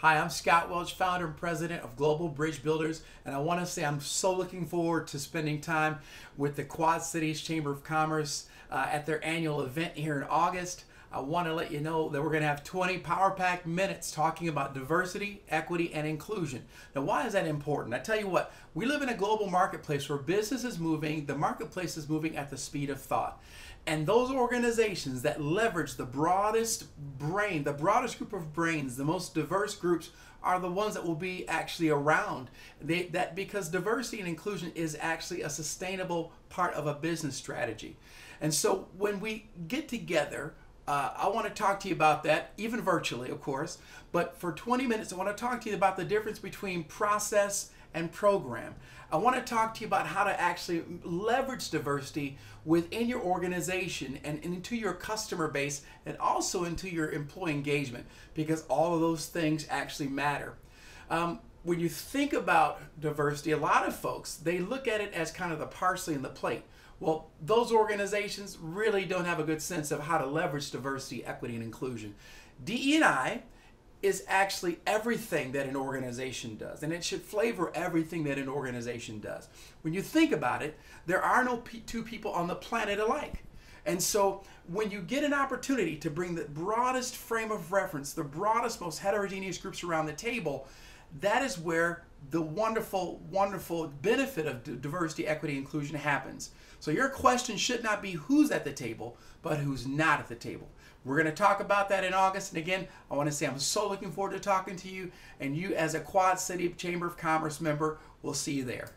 Hi, I'm Skot Welch, founder and president of Global Bridgebuilders, and I want to say I'm so looking forward to spending time with the Quad Cities Chamber of Commerce uh, at their annual event here in August. I want to let you know that we're going to have 20 power packed minutes talking about diversity, equity, and inclusion. Now, why is that important? I tell you what, we live in a global marketplace where business is moving, the marketplace is moving at the speed of thought. And those organizations that leverage the broadest brain, the broadest group of brains, the most diverse groups are the ones that will be actually around. They, that because diversity and inclusion is actually a sustainable part of a business strategy. And so when we get together, uh, I want to talk to you about that, even virtually, of course. But for 20 minutes, I want to talk to you about the difference between process and program. I want to talk to you about how to actually leverage diversity within your organization and, into your customer base and also into your employee engagement because all of those things actually matter. Um, when you think about diversity, a lot of folks they look at it as kind of the parsley and the plate. Well, those organizations really don't have a good sense of how to leverage diversity, equity, and inclusion. DE&I is actually everything that an organization does, and it should flavor everything that an organization does. When you think about it, there are no two people on the planet alike. And so when you get an opportunity to bring the broadest frame of reference, the broadest, most heterogeneous groups around the table, that is where the wonderful, wonderful benefit of diversity, equity, inclusion happens. So your question should not be who's at the table, but who's not at the table. We're going to talk about that in August. And again, I want to say I'm so looking forward to talking to you. And you, as a Quad City Chamber of Commerce member, we'll see you there.